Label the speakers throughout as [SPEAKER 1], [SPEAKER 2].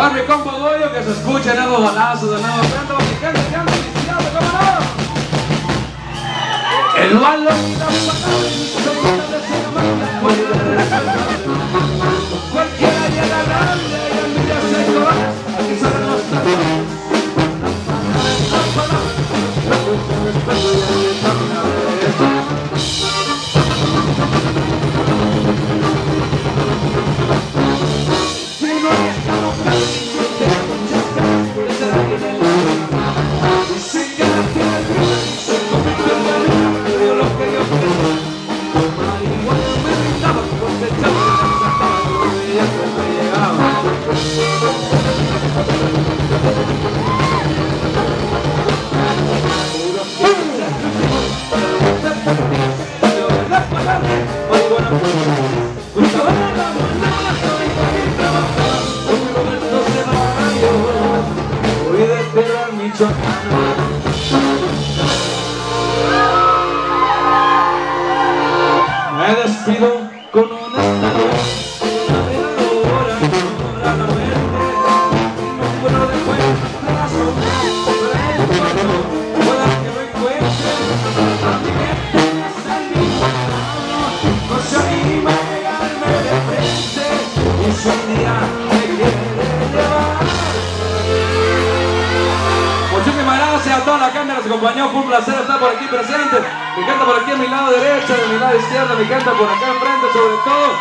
[SPEAKER 1] A mi compa Goyo que se escuchen nuevos balazos de nuevo canto, que canten, canten, cómo no. El balón está Me despido con estatua Muchísimas gracias a toda la cámara que acompañó, fue un placer estar por aquí presente. Me encanta por aquí a mi lado derecho, de mi lado izquierdo, me encanta por acá enfrente sobre todo.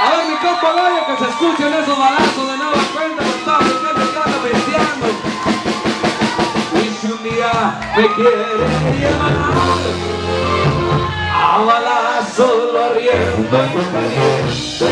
[SPEAKER 1] A ver mi compa Goya, que se escuchen esos balazos de nueva cuenta con toda mi gente que anda pisteando. Y si un día me quiere llevar a balazos lo arriendo en caliente.